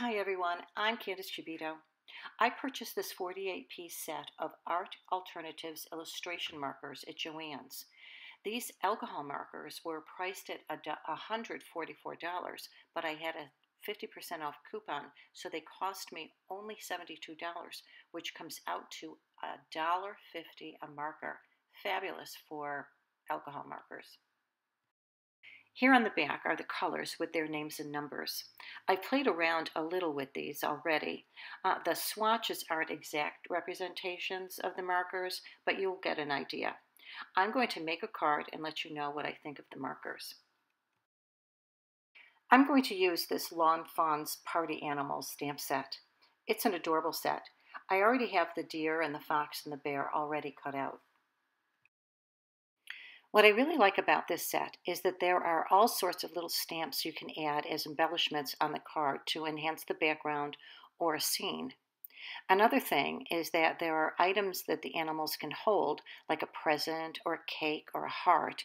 Hi everyone, I'm Candace Cubito. I purchased this 48 piece set of Art Alternatives illustration markers at Joann's. These alcohol markers were priced at $144, but I had a 50% off coupon, so they cost me only $72, which comes out to $1.50 a marker. Fabulous for alcohol markers. Here on the back are the colors with their names and numbers. I played around a little with these already. Uh, the swatches aren't exact representations of the markers, but you'll get an idea. I'm going to make a card and let you know what I think of the markers. I'm going to use this Lawn Fawn's Party Animals stamp set. It's an adorable set. I already have the deer and the fox and the bear already cut out. What I really like about this set is that there are all sorts of little stamps you can add as embellishments on the card to enhance the background or a scene. Another thing is that there are items that the animals can hold, like a present or a cake or a heart,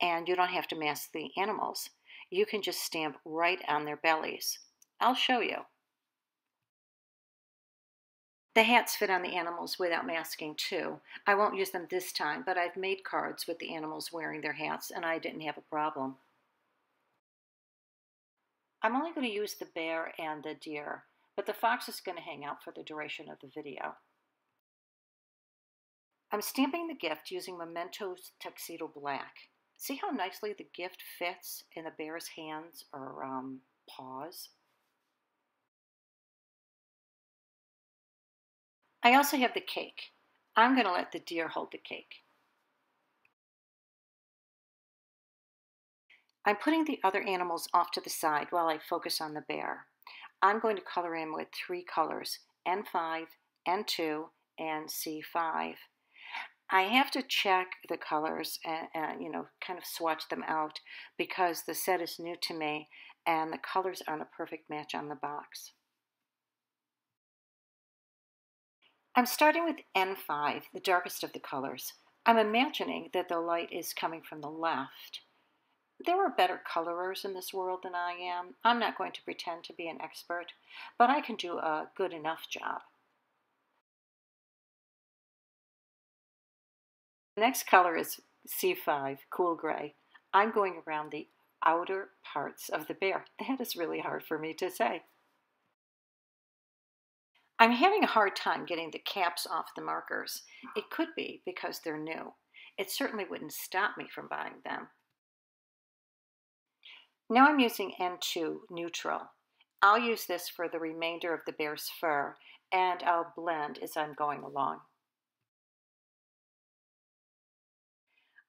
and you don't have to mask the animals. You can just stamp right on their bellies. I'll show you. The hats fit on the animals without masking too. I won't use them this time, but I've made cards with the animals wearing their hats and I didn't have a problem. I'm only going to use the bear and the deer, but the fox is going to hang out for the duration of the video. I'm stamping the gift using Memento's Tuxedo Black. See how nicely the gift fits in the bear's hands or um, paws? I also have the cake. I'm going to let the deer hold the cake. I'm putting the other animals off to the side while I focus on the bear. I'm going to color in with three colors, N5, N2, and C5. I have to check the colors and, and, you know kind of swatch them out because the set is new to me and the colors aren't a perfect match on the box. I'm starting with N5, the darkest of the colors. I'm imagining that the light is coming from the left. There are better colorers in this world than I am. I'm not going to pretend to be an expert, but I can do a good enough job. The next color is C5, cool gray. I'm going around the outer parts of the bear. That is really hard for me to say. I'm having a hard time getting the caps off the markers. It could be because they're new. It certainly wouldn't stop me from buying them. Now I'm using N2 neutral. I'll use this for the remainder of the bear's fur and I'll blend as I'm going along.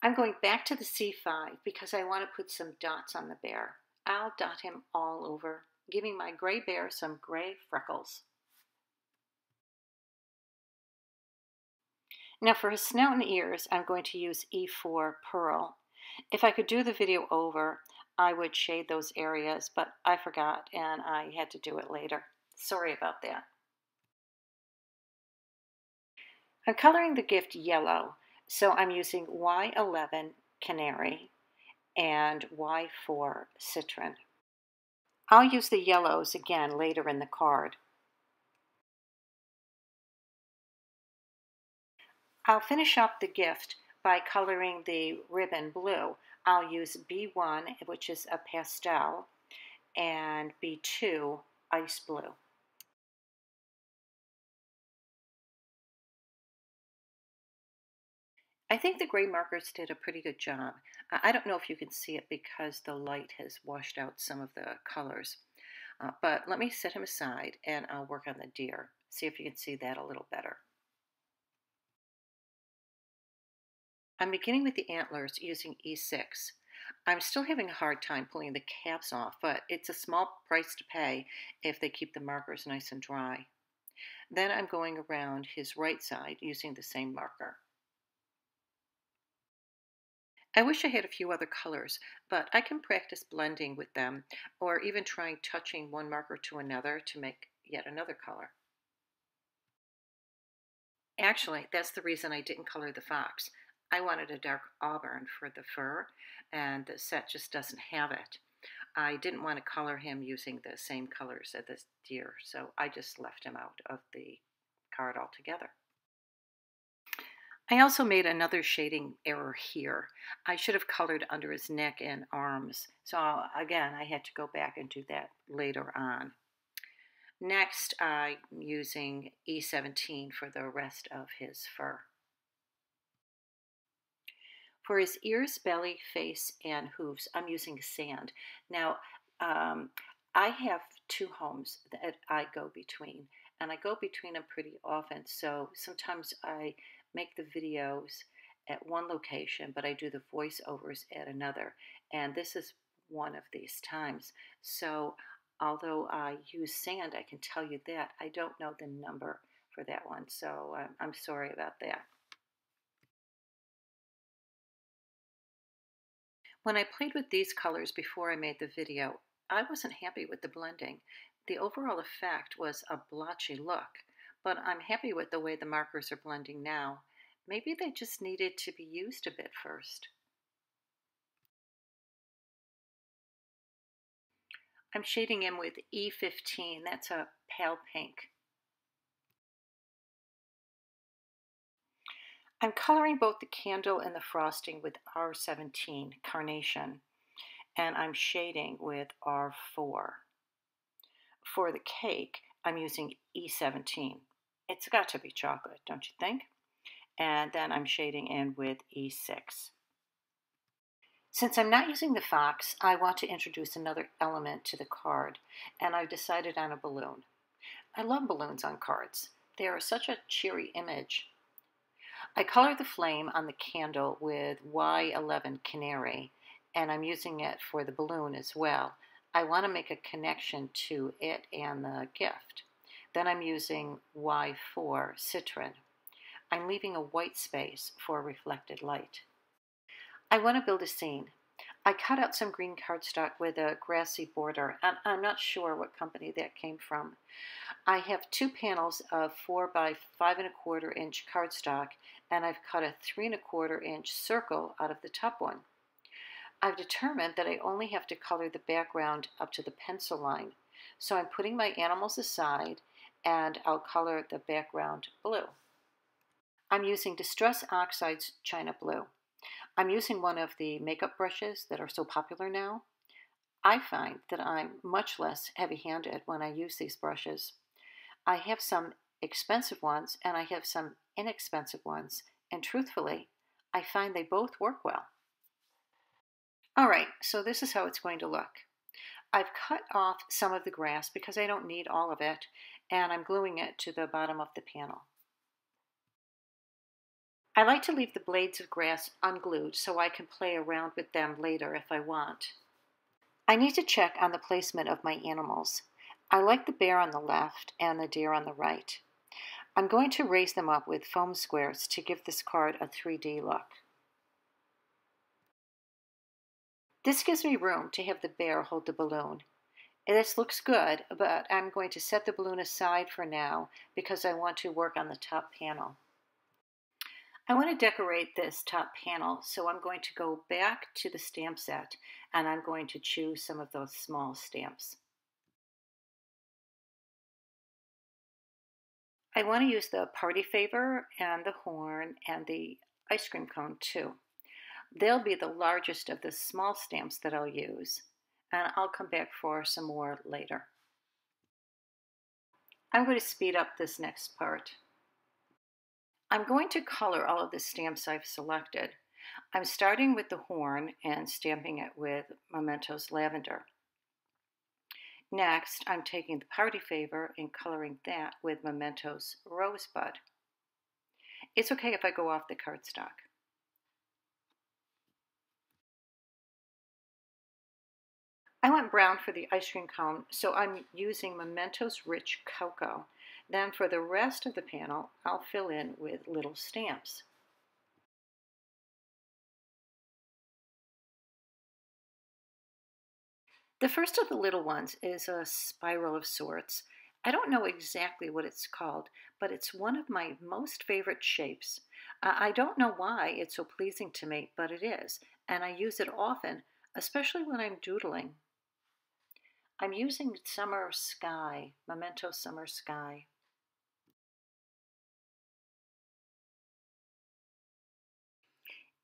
I'm going back to the C5 because I want to put some dots on the bear. I'll dot him all over, giving my gray bear some gray freckles. Now for his snout and ears, I'm going to use E4 Pearl. If I could do the video over, I would shade those areas, but I forgot and I had to do it later. Sorry about that. I'm coloring the gift yellow, so I'm using Y11 Canary and Y4 Citron. I'll use the yellows again later in the card. I'll finish up the gift by coloring the ribbon blue. I'll use B1, which is a pastel, and B2, ice blue. I think the gray markers did a pretty good job. I don't know if you can see it because the light has washed out some of the colors. Uh, but let me set him aside and I'll work on the deer. See if you can see that a little better. I'm beginning with the antlers using E6. I'm still having a hard time pulling the caps off, but it's a small price to pay if they keep the markers nice and dry. Then I'm going around his right side using the same marker. I wish I had a few other colors, but I can practice blending with them or even trying touching one marker to another to make yet another color. Actually, that's the reason I didn't color the fox. I wanted a dark auburn for the fur, and the set just doesn't have it. I didn't want to color him using the same colors as this deer, so I just left him out of the card altogether. I also made another shading error here. I should have colored under his neck and arms. So again, I had to go back and do that later on. Next, I'm using E17 for the rest of his fur. For his ears, belly, face, and hooves, I'm using sand. Now, um, I have two homes that I go between, and I go between them pretty often. So sometimes I make the videos at one location, but I do the voiceovers at another. And this is one of these times. So although I use sand, I can tell you that. I don't know the number for that one, so I'm, I'm sorry about that. When I played with these colors before I made the video, I wasn't happy with the blending. The overall effect was a blotchy look, but I'm happy with the way the markers are blending now. Maybe they just needed to be used a bit first. I'm shading in with E15. That's a pale pink. I'm coloring both the candle and the frosting with R17, Carnation, and I'm shading with R4. For the cake, I'm using E17. It's got to be chocolate, don't you think? And then I'm shading in with E6. Since I'm not using the fox, I want to introduce another element to the card, and I've decided on a balloon. I love balloons on cards. They are such a cheery image. I color the flame on the candle with Y11 Canary, and I'm using it for the balloon as well. I want to make a connection to it and the gift. Then I'm using Y4 Citron. I'm leaving a white space for reflected light. I want to build a scene. I cut out some green cardstock with a grassy border, and I'm not sure what company that came from. I have two panels of four by five and a quarter inch cardstock, and I've cut a three and a quarter inch circle out of the top one. I've determined that I only have to color the background up to the pencil line, so I'm putting my animals aside and I'll color the background blue. I'm using Distress Oxides China Blue. I'm using one of the makeup brushes that are so popular now. I find that I'm much less heavy handed when I use these brushes. I have some expensive ones and I have some inexpensive ones, and truthfully, I find they both work well. All right, so this is how it's going to look. I've cut off some of the grass because I don't need all of it, and I'm gluing it to the bottom of the panel. I like to leave the blades of grass unglued so I can play around with them later if I want. I need to check on the placement of my animals. I like the bear on the left and the deer on the right. I'm going to raise them up with foam squares to give this card a 3D look. This gives me room to have the bear hold the balloon. This looks good, but I'm going to set the balloon aside for now because I want to work on the top panel. I want to decorate this top panel, so I'm going to go back to the stamp set and I'm going to choose some of those small stamps. I want to use the party favor and the horn and the ice cream cone too. They'll be the largest of the small stamps that I'll use, and I'll come back for some more later. I'm going to speed up this next part. I'm going to color all of the stamps I've selected. I'm starting with the horn and stamping it with Mementos Lavender. Next, I'm taking the Party Favor and coloring that with Mementos Rosebud. It's okay if I go off the cardstock. I went brown for the ice cream cone, so I'm using Mementos Rich Cocoa. Then for the rest of the panel, I'll fill in with little stamps. The first of the little ones is a spiral of sorts. I don't know exactly what it's called, but it's one of my most favorite shapes. I don't know why it's so pleasing to me, but it is, and I use it often, especially when I'm doodling. I'm using Summer Sky, Memento Summer Sky.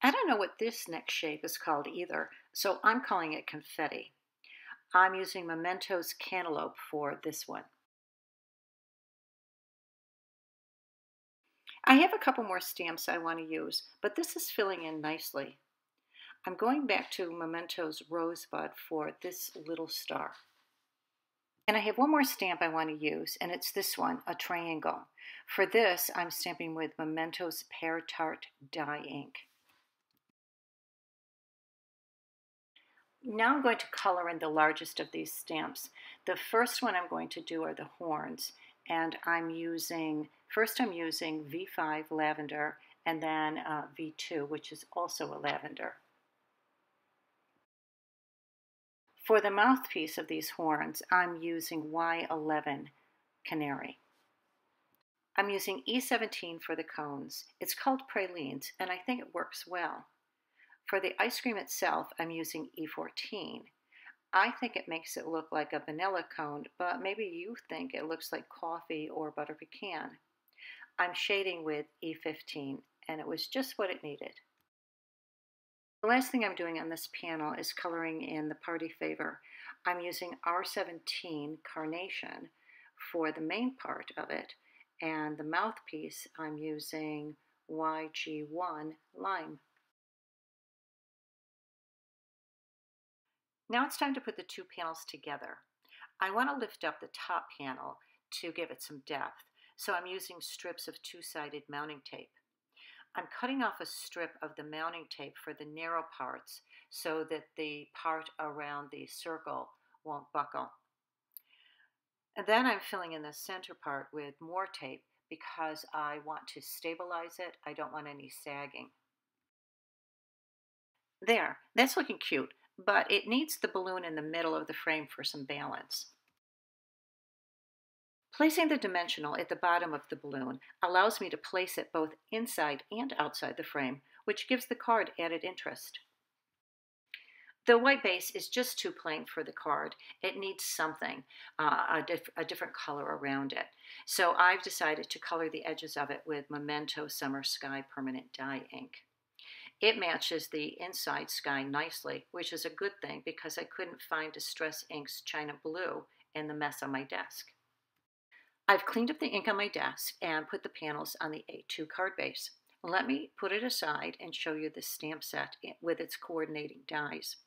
I don't know what this next shape is called either, so I'm calling it confetti. I'm using Memento's Cantaloupe for this one. I have a couple more stamps I want to use, but this is filling in nicely. I'm going back to Memento's Rosebud for this little star. And I have one more stamp I want to use, and it's this one, a triangle. For this, I'm stamping with Memento's Pear Tart dye ink. Now I'm going to color in the largest of these stamps. The first one I'm going to do are the horns, and I'm using, first I'm using V5 lavender, and then uh, V2, which is also a lavender. For the mouthpiece of these horns, I'm using Y11 Canary. I'm using E17 for the cones. It's called Pralines, and I think it works well. For the ice cream itself, I'm using E14. I think it makes it look like a vanilla cone, but maybe you think it looks like coffee or butter pecan. I'm shading with E15, and it was just what it needed. The last thing I'm doing on this panel is coloring in the party favor. I'm using R17 Carnation for the main part of it, and the mouthpiece I'm using YG1 Lime. Now it's time to put the two panels together. I want to lift up the top panel to give it some depth, so I'm using strips of two-sided mounting tape. I'm cutting off a strip of the mounting tape for the narrow parts so that the part around the circle won't buckle. And then I'm filling in the center part with more tape because I want to stabilize it. I don't want any sagging. There, that's looking cute but it needs the balloon in the middle of the frame for some balance. Placing the dimensional at the bottom of the balloon allows me to place it both inside and outside the frame, which gives the card added interest. The white base is just too plain for the card. It needs something, uh, a, diff a, different color around it. So I've decided to color the edges of it with Memento Summer Sky Permanent Dye ink. It matches the inside sky nicely, which is a good thing because I couldn't find Distress Ink's China Blue in the mess on my desk. I've cleaned up the ink on my desk and put the panels on the A2 card base. Let me put it aside and show you the stamp set with its coordinating dies.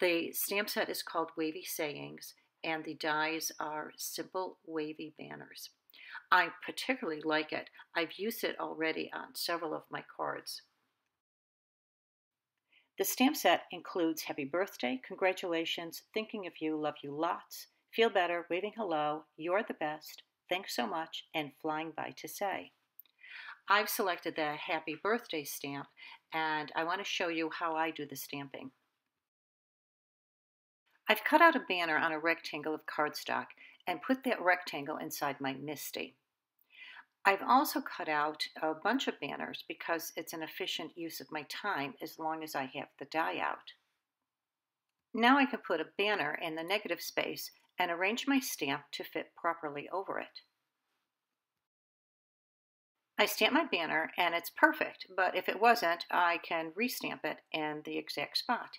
The stamp set is called Wavy Sayings, and the dies are simple wavy banners. I particularly like it. I've used it already on several of my cards. The stamp set includes happy birthday, congratulations, thinking of you, love you lots, feel better, waving hello, you're the best, thanks so much, and flying by to say. I've selected the happy birthday stamp and I want to show you how I do the stamping. I've cut out a banner on a rectangle of cardstock and put that rectangle inside my MISTI. I've also cut out a bunch of banners because it's an efficient use of my time as long as I have the die out. Now I can put a banner in the negative space and arrange my stamp to fit properly over it. I stamp my banner and it's perfect, but if it wasn't, I can restamp it in the exact spot.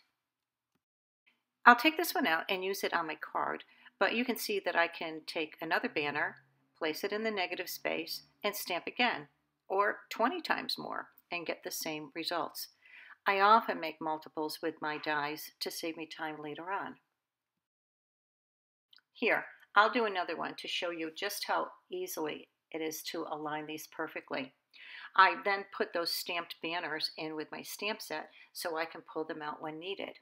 I'll take this one out and use it on my card, but you can see that I can take another banner, place it in the negative space, and stamp again, or 20 times more, and get the same results. I often make multiples with my dies to save me time later on. Here, I'll do another one to show you just how easily it is to align these perfectly. I then put those stamped banners in with my stamp set so I can pull them out when needed.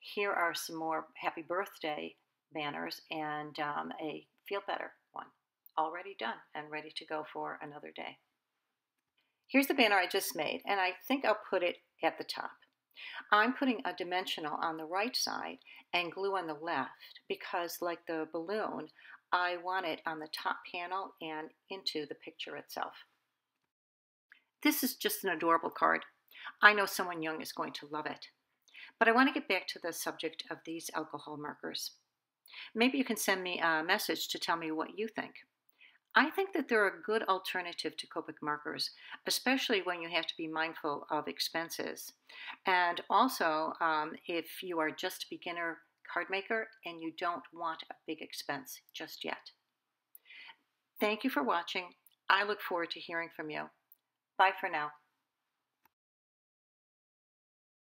Here are some more happy birthday banners and um, a feel better one already done and ready to go for another day. Here's the banner I just made, and I think I'll put it at the top. I'm putting a dimensional on the right side and glue on the left because, like the balloon, I want it on the top panel and into the picture itself. This is just an adorable card. I know someone young is going to love it. But I want to get back to the subject of these alcohol markers. Maybe you can send me a message to tell me what you think. I think that they're a good alternative to Copic markers, especially when you have to be mindful of expenses. And also, um, if you are just a beginner card maker and you don't want a big expense just yet. Thank you for watching. I look forward to hearing from you. Bye for now.